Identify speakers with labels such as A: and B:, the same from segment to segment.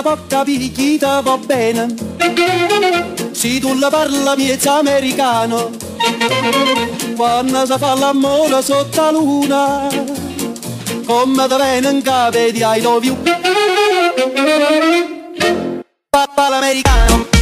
A: senza poca picchita va bene. Se tu la parla miezza americano, quando si fa l'amore sotto la luna, come te viene in capo di I love you. Papà l'americano.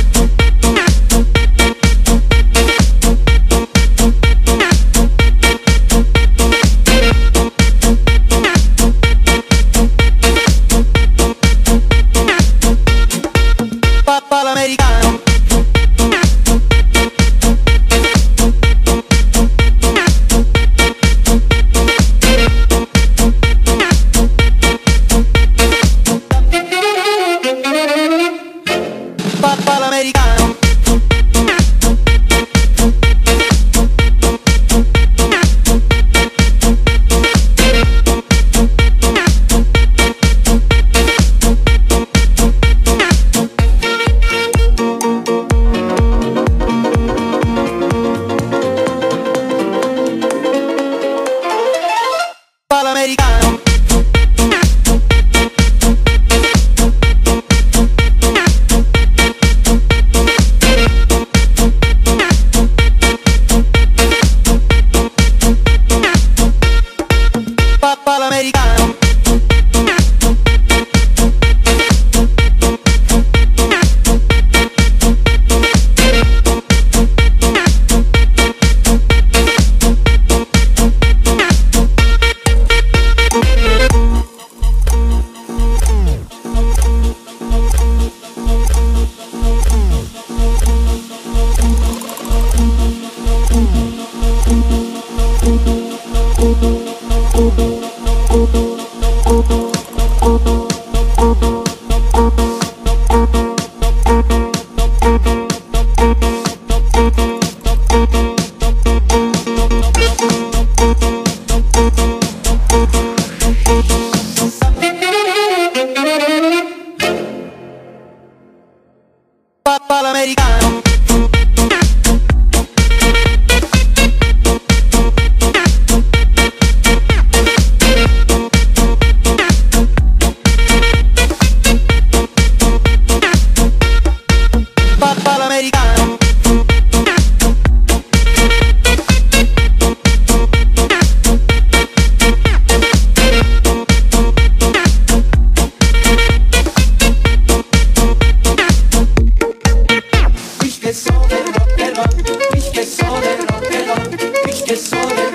A: americano. que
B: soy